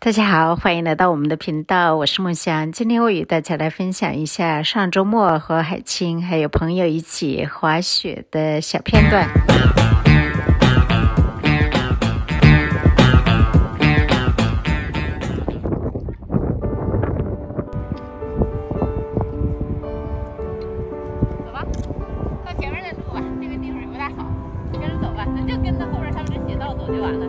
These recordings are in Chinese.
大家好，欢迎来到我们的频道，我是梦香。今天我与大家来分享一下上周末和海清还有朋友一起滑雪的小片段。走吧，到前面的路吧，这个地方也不大好，跟着走吧，咱就跟着后边他们的斜道走就完了。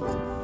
好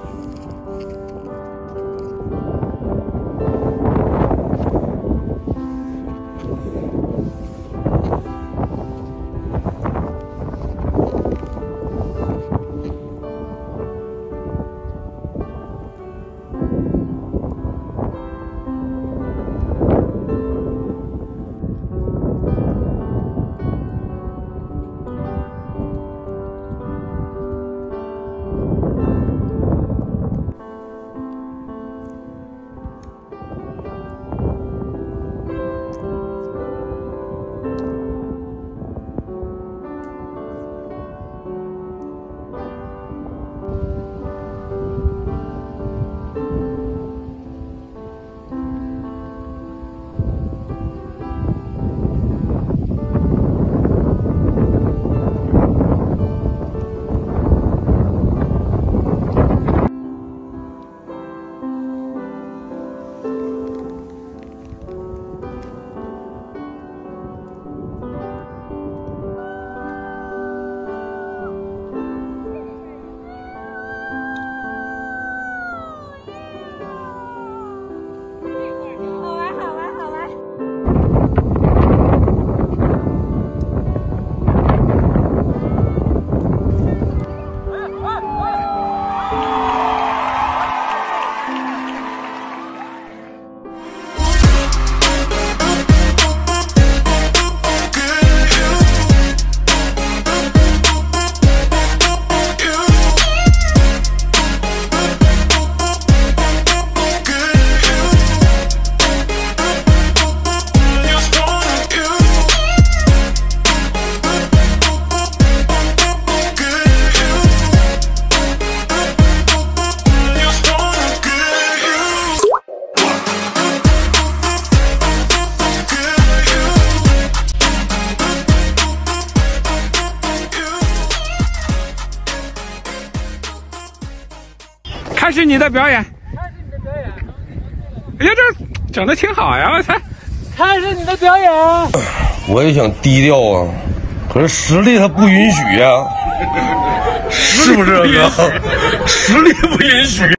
开始你的表演。开始你的表演。哎呀，这整的挺好呀！我操。开始你的表演。我也想低调啊，可是实力它不允许呀、是不是哥？实力不允许。